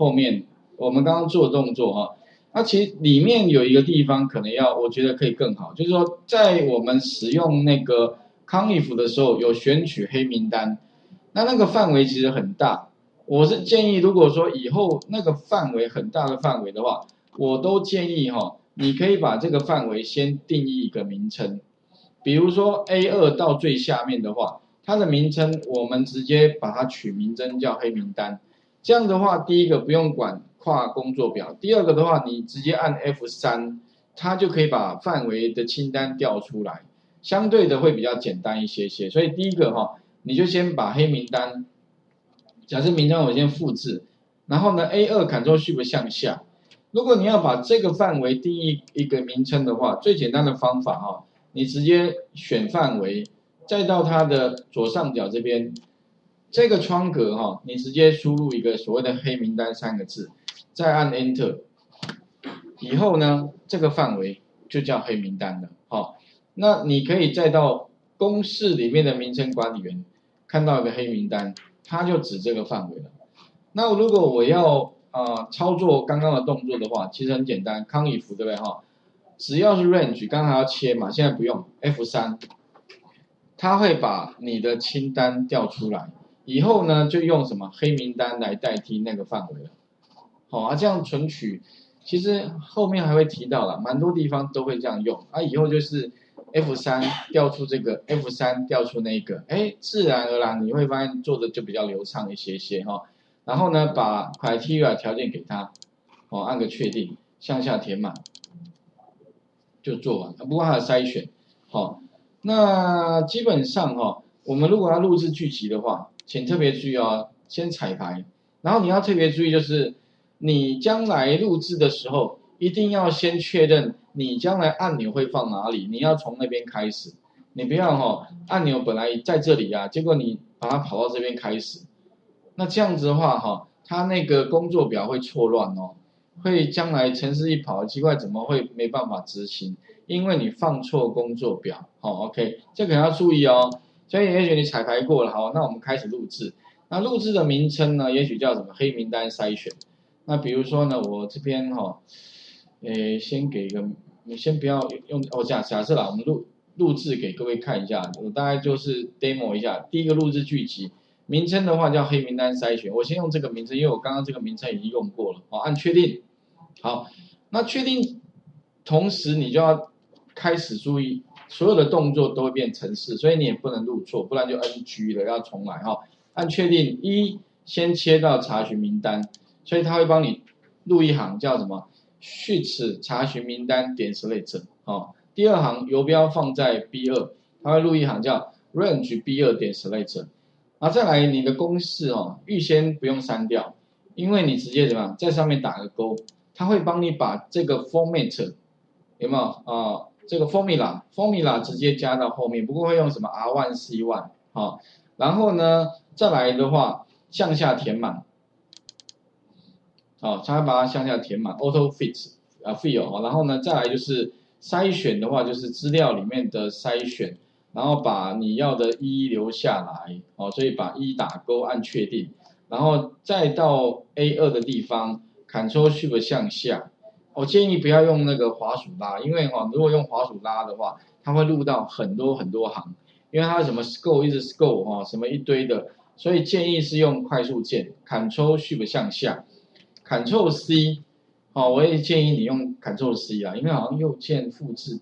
后面我们刚刚做的动作哈，那其实里面有一个地方可能要，我觉得可以更好，就是说在我们使用那个康利福的时候，有选取黑名单，那那个范围其实很大，我是建议如果说以后那个范围很大的范围的话，我都建议哈，你可以把这个范围先定义一个名称，比如说 A 二到最下面的话。它的名称，我们直接把它取名称叫黑名单。这样的话，第一个不用管跨工作表，第二个的话，你直接按 F 三，它就可以把范围的清单调出来，相对的会比较简单一些些。所以第一个哈，你就先把黑名单，假设名称我先复制，然后呢 A 二 Ctrl Shift 向下。如果你要把这个范围定义一个名称的话，最简单的方法哈，你直接选范围。再到它的左上角这边，这个窗格哈，你直接输入一个所谓的黑名单三个字，再按 Enter，以后呢，这个范围就叫黑名单了。好，那你可以再到公式里面的名称管理员，看到一个黑名单，它就指这个范围了。那如果我要啊操作刚刚的动作的话，其实很简单，康以服对不对哈？只要是 Range，刚才要切嘛，现在不用 F 三。它会把你的清单调出来，以后呢就用什么黑名单来代替那个范围了。好啊，这样存取，其实后面还会提到了，蛮多地方都会这样用啊。以后就是 F 三调出这个，F 三调出那个，哎，自然而然你会发现做的就比较流畅一些些哈。然后呢，把 criteria 条件给他，哦，按个确定，向下填满，就做完了。不过还有筛选，好。那基本上哈，我们如果要录制剧集的话，请特别注意哦，先彩排，然后你要特别注意，就是你将来录制的时候，一定要先确认你将来按钮会放哪里，你要从那边开始，你不要哈，按钮本来在这里呀，结果你把它跑到这边开始，那这样子的话哈，它那个工作表会错乱哦，会将来城市一跑，奇怪怎么会没办法执行？因为你放错工作表，好，OK，这可能要注意哦。所以也许你彩排过了，好，那我们开始录制。那录制的名称呢，也许叫什么黑名单筛选。那比如说呢，我这边哈，诶，先给一个，你先不要用，哦，假假设啦，我们录录制给各位看一下，我大概就是 demo 一下。第一个录制剧集名称的话叫黑名单筛选，我先用这个名称，因为我刚刚这个名称已经用过了，好，按确定。好，那确定，同时你就要。开始注意，所有的动作都会变程式，所以你也不能录错，不然就 NG 了，要重来哈。按确定一，先切到查询名单，所以他会帮你录一行叫什么？序此查询名单点 select 哦。第二行游标放在 B 二，他会录一行叫 range B 二点 select。啊，再来你的公式哦，预先不用删掉，因为你直接怎么样在上面打个勾，他会帮你把这个 format 有没有啊？这个 formula formula 直接加到后面，不过会用什么 R one C one 好，然后呢再来的话向下填满，好，才把它向下填满 auto fit 啊 fill 然后呢再来就是筛选的话就是资料里面的筛选，然后把你要的一留下来，哦，所以把一打勾按确定，然后再到 A 二的地方 Ctrl Shift 向下。我建议不要用那个滑鼠拉，因为哈，如果用滑鼠拉的话，它会录到很多很多行，因为它什么 scroll 一直 scroll 哈，什么一堆的，所以建议是用快速键，Ctrl Shift 向下，Ctrl C，好，我也建议你用 Ctrl C 啊，因为好像右键复制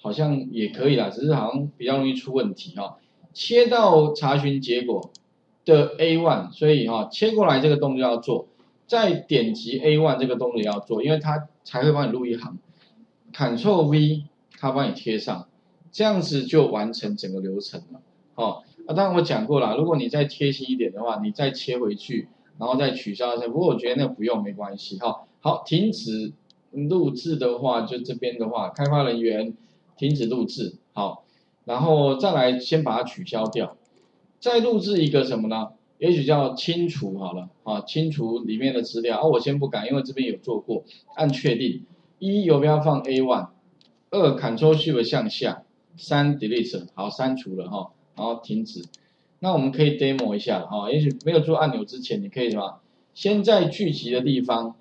好像也可以啦，只是好像比较容易出问题哈。切到查询结果的 A one，所以哈，切过来这个动作要做。再点击 A one 这个动作要做，因为它才会帮你录一行，Ctrl V 它帮你贴上，这样子就完成整个流程了。哦，啊，当然我讲过了，如果你再贴心一点的话，你再切回去，然后再取消一下。不过我觉得那不用，没关系。哈，好，停止录制的话，就这边的话，开发人员停止录制。好，然后再来先把它取消掉，再录制一个什么呢？也许叫清除好了啊，清除里面的资料啊，我先不改，因为这边有做过。按确定，一游标放 A one，二 Ctrl Shift 向下，三 Delete 好删除了哈，然后停止。那我们可以 demo 一下哈，也许没有做按钮之前，你可以什么先在聚集的地方，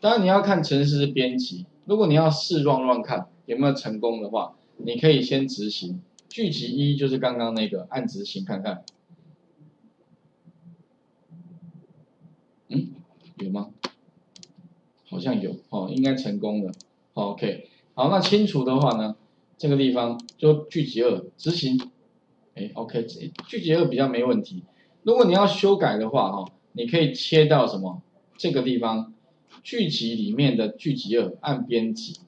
当然你要看城市编辑。如果你要试乱乱看有没有成功的话，你可以先执行聚集一，就是刚刚那个按执行看看。嗯，有吗？好像有哦，应该成功了。OK，好，那清除的话呢，这个地方就聚集二执行。哎，OK，聚集二比较没问题。如果你要修改的话，哈，你可以切到什么这个地方，聚集里面的聚集二按编辑。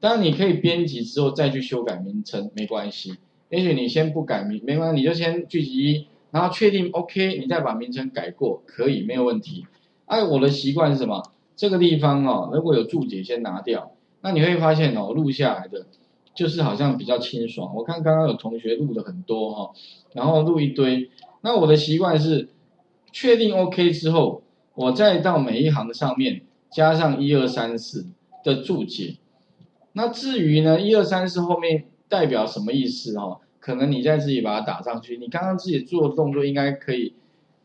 当然你可以编辑之后再去修改名称，没关系。也许你先不改名，没关系，你就先聚集一，然后确定 OK，你再把名称改过，可以没有问题。哎，我的习惯是什么？这个地方哦，如果有注解先拿掉，那你会发现哦，录下来的。就是好像比较清爽，我看刚刚有同学录的很多哈，然后录一堆。那我的习惯是，确定 OK 之后，我再到每一行上面加上一二三四的注解。那至于呢，一二三四后面代表什么意思哦？可能你再自己把它打上去，你刚刚自己做的动作应该可以，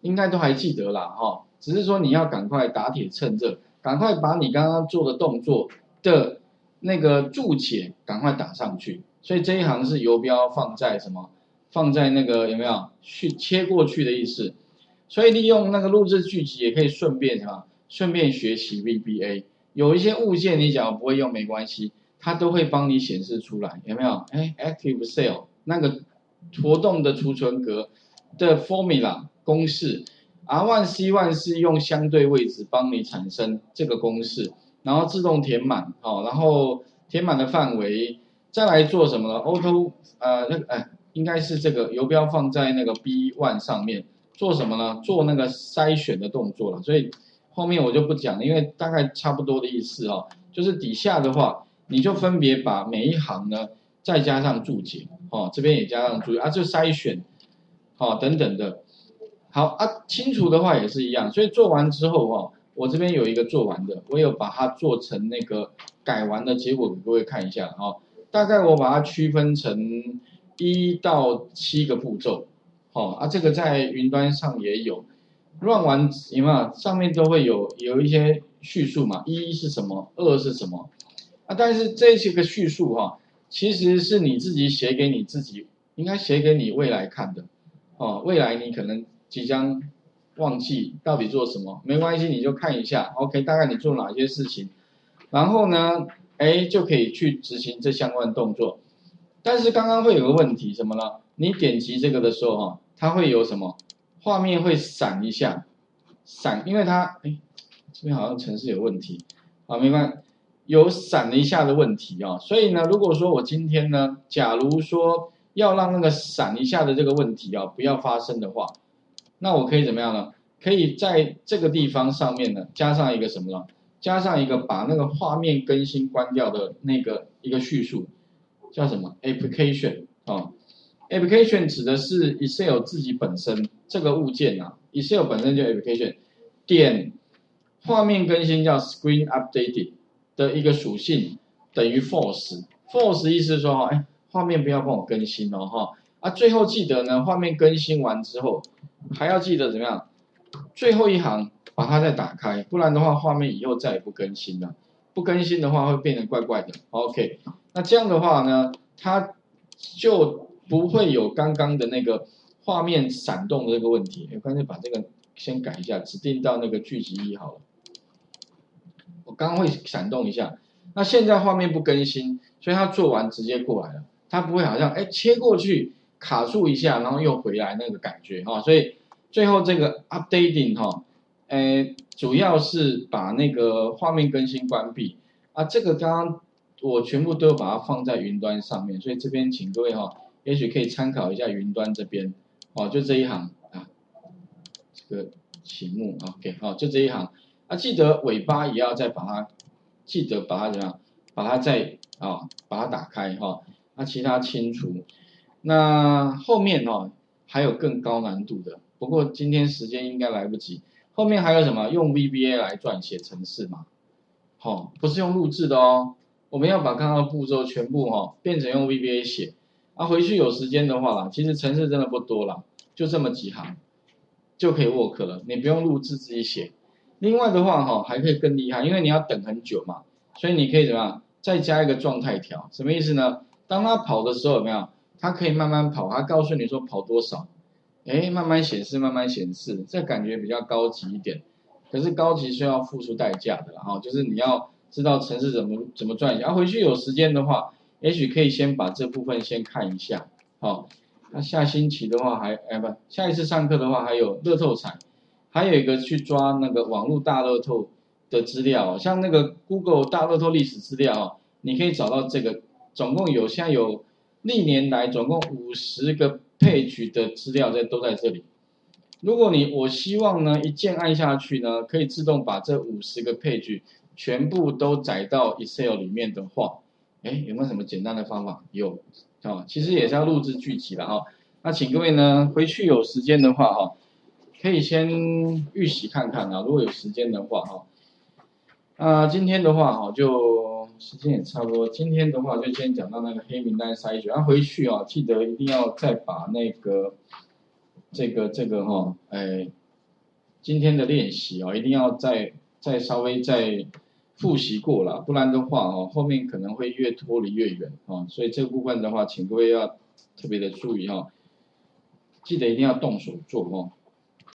应该都还记得啦哈。只是说你要赶快打铁趁热，赶快把你刚刚做的动作的。那个注解赶快打上去，所以这一行是游标放在什么？放在那个有没有去切过去的意思？所以利用那个录制句集也可以顺便什么？顺便学习 VBA。有一些物件你假如不会用没关系，它都会帮你显示出来，有没有？哎，Active Cell 那个活动的储存格的 Formula 公式，R1 C1 是用相对位置帮你产生这个公式。然后自动填满，好，然后填满的范围，再来做什么呢？Auto，呃，那个哎，应该是这个游标放在那个 B one 上面，做什么呢？做那个筛选的动作了。所以后面我就不讲了，因为大概差不多的意思哦，就是底下的话，你就分别把每一行呢再加上注解，哦，这边也加上注解啊，就筛选，好，等等的，好啊，清除的话也是一样，所以做完之后哦。我这边有一个做完的，我有把它做成那个改完的结果给各位看一下哈。大概我把它区分成一到七个步骤，好啊，这个在云端上也有。乱完有没有？上面都会有有一些叙述嘛，一是什么，二是什么啊？但是这些个叙述哈，其实是你自己写给你自己，应该写给你未来看的哦。未来你可能即将。忘记到底做什么没关系，你就看一下，OK，大概你做哪些事情，然后呢，哎，就可以去执行这相关动作。但是刚刚会有个问题，什么呢？你点击这个的时候，哈，它会有什么？画面会闪一下，闪，因为它，哎，这边好像程式有问题，啊，没关系，有闪了一下的问题啊。所以呢，如果说我今天呢，假如说要让那个闪一下的这个问题啊不要发生的话。那我可以怎么样呢？可以在这个地方上面呢，加上一个什么呢？加上一个把那个画面更新关掉的那个一个叙述，叫什么？application 啊，application 指的是 Excel 自己本身这个物件啊，Excel 本身就 application，点画面更新叫 screen updated 的一个属性等于 false，false 意思说，哎，画面不要帮我更新哦哈，啊，最后记得呢，画面更新完之后。还要记得怎么样？最后一行把它再打开，不然的话画面以后再也不更新了。不更新的话会变得怪怪的。OK，那这样的话呢，它就不会有刚刚的那个画面闪动的这个问题。没关系，把这个先改一下，指定到那个聚集一好了。刚刚会闪动一下，那现在画面不更新，所以它做完直接过来了，它不会好像哎切过去。卡住一下，然后又回来那个感觉哈，所以最后这个 updating 哈，诶，主要是把那个画面更新关闭啊。这个刚刚我全部都把它放在云端上面，所以这边请各位哈，也许可以参考一下云端这边哦，就这一行啊，这个题目 OK 好，就这一行啊，记得尾巴也要再把它，记得把它怎样，把它再啊，把它打开哈，那其他清除。那后面哦还有更高难度的，不过今天时间应该来不及。后面还有什么用 VBA 来撰写程式嘛？好，不是用录制的哦。我们要把刚刚的步骤全部哈变成用 VBA 写。啊，回去有时间的话啦，其实程式真的不多啦，就这么几行就可以 work 了。你不用录制自己写，另外的话哈，还可以更厉害，因为你要等很久嘛，所以你可以怎么样？再加一个状态条，什么意思呢？当他跑的时候有没有？他可以慢慢跑，他告诉你说跑多少，哎，慢慢显示，慢慢显示，这感觉比较高级一点。可是高级是要付出代价的哈，就是你要知道城市怎么怎么赚钱。啊，回去有时间的话，也许可以先把这部分先看一下，好。那下星期的话还哎不，下一次上课的话还有乐透彩，还有一个去抓那个网络大乐透的资料，像那个 Google 大乐透历史资料，你可以找到这个，总共有现在有历年来总共五十个 page 的资料在都在这里。如果你我希望呢一键按下去呢，可以自动把这五十个 page 全部都载到 Excel 里面的话，哎有没有什么简单的方法？有。哦，其实也是要录制剧集了哈。那请各位呢，回去有时间的话哈，可以先预习看看啊。如果有时间的话哈，啊，今天的话哈，就时间也差不多。今天的话就先讲到那个黑名单筛选。啊，回去啊，记得一定要再把那个这个这个哈，哎，今天的练习啊，一定要再再稍微再。复习过了，不然的话哦，后面可能会越脱离越远哦，所以这部分的话，请各位要特别的注意哈，记得一定要动手做哦。